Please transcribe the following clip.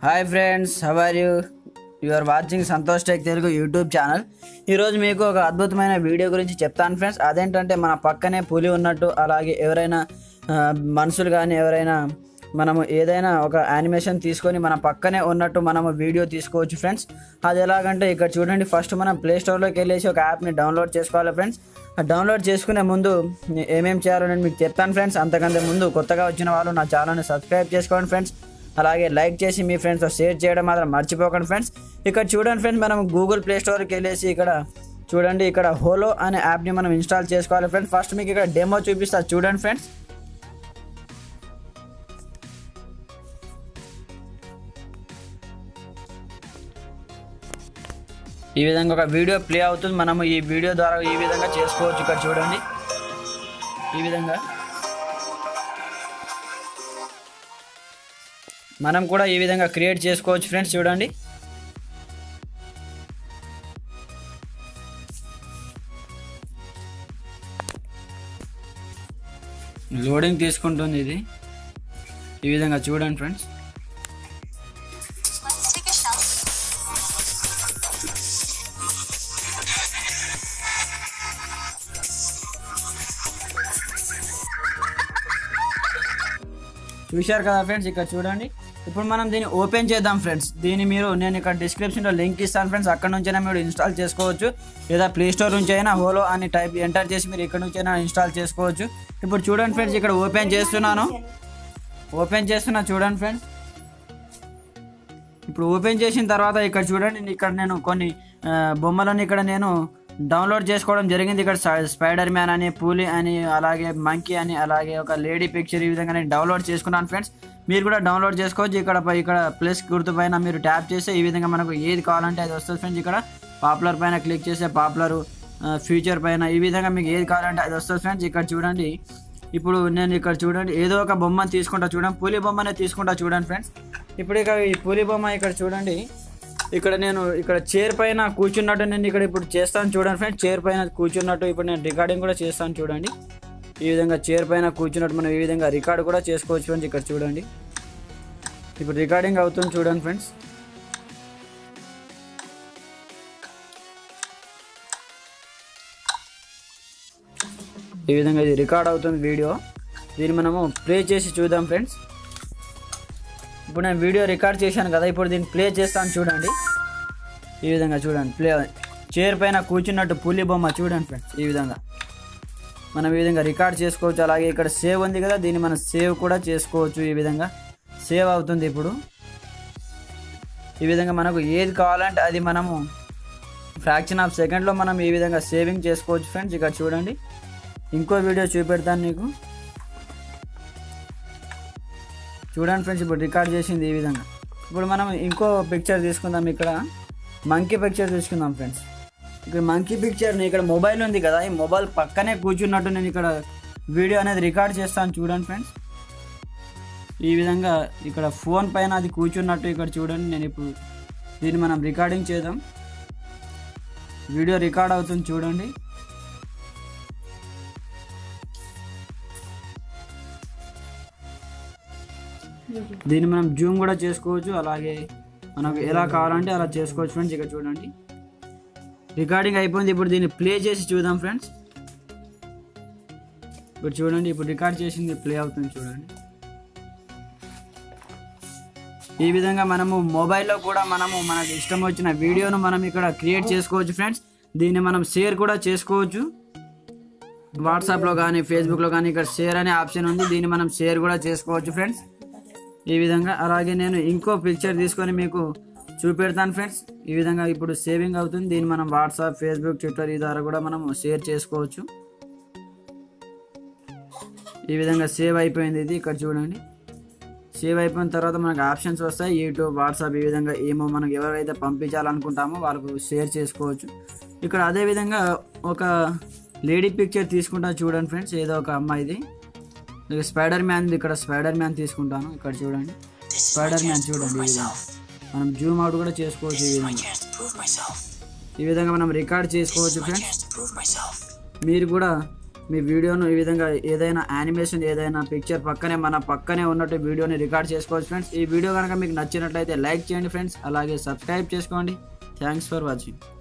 Hi friends how are you you are watching Santosh tech Telugu YouTube channel ఈరోజు మీకు ఒక అద్భుతమైన video గురించి చెప్తాను ఫ్రెండ్స్ అదేంటంటే మన పక్కనే పులి ఉన్నట్టు అలాగే ఎవరైనా మనుషులు కానీ ఎవరైనా మనము ఏదైనా ఒక యానిమేషన్ తీసుకొని మన పక్కనే ఉన్నట్టు మనము వీడియో తీసుకోవచ్చు ఫ్రెండ్స్ అది ఎలాగంటే ఇక్కడ చూడండి ఫస్ట్ మనం ప్లే స్టోర్లోకి వెళ్ళేసి ఒక యాప్ని డౌన్లోడ్ చేసుకోవాలి ఫ్రెండ్స్ డౌన్లోడ్ చేసుకునే ముందు ఏమేమి చేయాలో నేను మీకు చెప్తాను ఫ్రెండ్స్ అంతకంటే ముందు కొత్తగా వచ్చిన వాళ్ళు నా ఛానల్ని సబ్స్క్రైబ్ చేసుకోండి ఫ్రెండ్స్ అలాగే లైక్ చేసి మీ ఫ్రెండ్స్తో షేర్ చేయడం మాత్రం మర్చిపోకండి ఫ్రెండ్స్. ఇక్కడ చూడండి ఫ్రెండ్స్ మనం గూగుల్ ప్లే స్టోర్కి వెళ్ళేసి ఇక్కడ చూడండి ఇక్కడ హోలో అనే యాప్ని మనం ఇన్స్టాల్ చేసుకోవాలి ఫ్రెండ్స్. ఫస్ట్ మీకు ఇక్కడ డెమో చూపిస్తా చూడండి ఫ్రెండ్స్. ఈ విధంగా ఒక వీడియో ప్లే అవుతుంది. మనము ఈ వీడియో ద్వారా ఈ విధంగా చేసుకోవచ్చు. ఇక్కడ చూడండి. ఈ విధంగా మనం కూడా ఈ విధంగా క్రియేట్ చేసుకోవచ్చు ఫ్రెండ్స్ చూడండి. లోడింగ్ తీసుకుంటుంది ఇది. ఈ విధంగా చూడండి ఫ్రెండ్స్ చూశారు కదా ఫ్రెండ్స్ ఇక్కడ చూడండి. ఇప్పుడు మనం దీన్ని ఓపెన్ చేద్దాం ఫ్రెండ్స్. దీన్ని మీరు నేను ఇక్కడ డిస్క్రిప్షన్లో లింక్ ఇస్తాను ఫ్రెండ్స్. అక్కడ నుంచైనా మీరు ఇన్స్టాల్ చేసుకోవచ్చు. లేదా ప్లే స్టోర్ నుంచి అయినా హోలో అని టైప్ ఎంటర్ చేసి మీరు ఇక్కడ నుంచైనా ఇన్స్టాల్ చేసుకోవచ్చు. ఇప్పుడు చూడండి ఫ్రెండ్స్ ఇక్కడ ఓపెన్ చేస్తున్నాను. ఓపెన్ చేస్తున్నా చూడండి ఫ్రెండ్స్. ఇప్పుడు ఓపెన్ చేసిన తర్వాత ఇక్కడ చూడండి ఇక్కడ నేను కొన్ని బొమ్మలను ఇక్కడ నేను డౌన్లోడ్ చేసుకోవడం జరిగింది. ఇక్కడ స్పైడర్ మ్యాన్ అని పూలి అని అలాగే మంకీ అని అలాగే ఒక లేడీ పిక్చర్ ఈ విధంగా నేను డౌన్లోడ్ చేసుకున్నాను ఫ్రెండ్స్. మీరు కూడా డౌన్లోడ్ చేసుకోవచ్చు. ఇక్కడ ఇక్కడ ప్లస్ గుర్తు పైన మీరు ట్యాప్ చేస్తే ఈ విధంగా మనకు ఏది కావాలంటే అది వస్తుంది ఫ్రెండ్స్. ఇక్కడ పాపులర్ పైన క్లిక్ చేస్తే పాపులర్ ఫ్యూచర్ పైన ఈ విధంగా మీకు ఏది కావాలంటే అది వస్తుంది ఫ్రెండ్స్. ఇక్కడ చూడండి. ఇప్పుడు నేను ఇక్కడ చూడండి. ఏదో ఒక బొమ్మను తీసుకుంటా చూడండి. పూలి బొమ్మనే తీసుకుంటా చూడండి ఫ్రెండ్స్. ఇప్పుడు ఇక ఈ పూలి బొమ్మ ఇక్కడ చూడండి. ఇక్కడ నేను ఇక్కడ చైర్ పైన కూర్చున్నట్టు నేను ఇక్కడ ఇప్పుడు చేస్తాను చూడండి ఫ్రెండ్స్ చైర్ పైన కూర్చున్నట్టు ఇప్పుడు నేను రికార్డింగ్ కూడా చేస్తాను చూడండి. ఈ విధంగా చైర్ పైన కూర్చున్నట్టు మనం ఈ విధంగా రికార్డ్ కూడా చేసుకోవచ్చు ఫ్రెండ్స్ ఇక్కడ చూడండి. ఇప్పుడు రికార్డింగ్ అవుతుంది చూడండి ఫ్రెండ్స్ ఈ విధంగా ఇది రికార్డ్ అవుతుంది వీడియో దీన్ని మనము ప్లే చేసి చూద్దాం ఫ్రెండ్స్ ఇప్పుడు నేను వీడియో రికార్డ్ చేశాను కదా ఇప్పుడు దీన్ని ప్లే చేస్తాను చూడండి. ఈ విధంగా చూడండి ప్లే చైర్ పైన కూర్చున్నట్టు పులి బొమ్మ చూడండి ఫ్రెండ్స్ ఈ విధంగా. మనం ఈ విధంగా రికార్డ్ చేసుకోవచ్చు అలాగే ఇక్కడ సేవ్ ఉంది కదా దీన్ని మనం సేవ్ కూడా చేసుకోవచ్చు ఈ విధంగా. సేవ్ అవుతుంది ఇప్పుడు. ఈ విధంగా మనకు ఏది కావాలంటే అది మనము ఫ్రాక్షన్ ఆఫ్ సెకండ్లో మనం ఈ విధంగా సేవింగ్ చేసుకోవచ్చు ఫ్రెండ్స్ ఇక్కడ చూడండి. ఇంకో వీడియో చూపెడతాను నీకు. చూడండి ఫ్రెండ్స్ ఇప్పుడు రికార్డ్ చేసింది ఈ విధంగా. ఇప్పుడు మనం ఇంకో పిక్చర్ తీసుకుందాం ఇక్కడ. మంకీ పిక్చర్ తీసుకుందాం ఫ్రెండ్స్ ఇక్కడ మంకీ పిక్చర్ ఇక్కడ మొబైల్ ఉంది కదా ఈ మొబైల్ పక్కనే కూర్చున్నట్టు నేను ఇక్కడ వీడియో అనేది రికార్డ్ చేస్తాను చూడండి ఫ్రెండ్స్ ఈ విధంగా ఇక్కడ ఫోన్ పైన అది కూర్చున్నట్టు ఇక్కడ చూడండి నేను ఇప్పుడు దీన్ని మనం రికార్డింగ్ చేద్దాం. వీడియో రికార్డ్ అవుతుంది చూడండి. దీన్ని మనం జూమ్ కూడా చేసుకోవచ్చు. అలాగే మనకు ఎలా కావాలంటే అలా చేసుకోవచ్చు ఫ్రెండ్స్. ఇక్కడ చూడండి. రికార్డింగ్ అయిపోయింది. ఇప్పుడు దీన్ని ప్లే చేసి చూద్దాం ఫ్రెండ్స్. ఇప్పుడు చూడండి. ఇప్పుడు రికార్డ్ చేసింది ప్లే అవుతుంది చూడండి. ఈ విధంగా మనము మొబైల్లో కూడా మనము మనకు ఇష్టం వచ్చిన వీడియోను మనం ఇక్కడ క్రియేట్ చేసుకోవచ్చు ఫ్రెండ్స్. దీన్ని మనం షేర్ కూడా చేసుకోవచ్చు. వాట్సాప్లో కానీ ఫేస్బుక్లో కానీ ఇక్కడ షేర్ అనే ఆప్షన్ ఉంది. దీన్ని మనం షేర్ కూడా చేసుకోవచ్చు ఫ్రెండ్స్. ఈ విధంగా అలాగే నేను ఇంకో పిక్చర్ తీసుకొని మీకు చూపెడతాను ఫ్రెండ్స్ ఈ విధంగా ఇప్పుడు సేవింగ్ అవుతుంది. దీన్ని మనం వాట్సాప్ ఫేస్బుక్ ట్విట్టర్ ఈ ద్వారా కూడా మనం షేర్ చేసుకోవచ్చు. ఈ విధంగా సేవ్ అయిపోయింది ఇది. ఇక్కడ చూడండి. సేవ్ అయిపోయిన తర్వాత మనకు ఆప్షన్స్ వస్తాయి. యూట్యూబ్ వాట్సాప్ ఈ విధంగా ఏమో మనకు ఎవరైతే పంపించాలనుకుంటామో వాళ్ళకు షేర్ చేసుకోవచ్చు. ఇక్కడ అదే విధంగా ఒక లేడీ పిక్చర్ తీసుకుంటా చూడండి ఫ్రెండ్స్ ఏదో ఒక అమ్మాయిది. స్పైడర్ మ్యాన్ ఇక్కడ స్పైడర్ మ్యాన్ తీసుకుంటాను. ఇక్కడ చూడండి. స్పైడర్ మ్యాన్ చూడండి ఈ విధంగా. మనం జూమ్ అవుట్ కూడా చేసుకోవచ్చు ఈ విధంగా. ఈ విధంగా మనం రికార్డ్ చేసుకోవచ్చు ఫ్రెండ్స్. మీరు కూడా మీ వీడియోను ఈ విధంగా ఏదైనా యానిమేషన్ ఏదైనా పిక్చర్ పక్కనే మన పక్కనే ఉన్నట్టు వీడియోని రికార్డ్ చేసుకోవచ్చు ఫ్రెండ్స్ ఈ వీడియో కనుక మీకు నచ్చినట్లయితే లైక్ చేయండి ఫ్రెండ్స్ అలాగే సబ్స్క్రైబ్ చేసుకోండి. Thanks for watching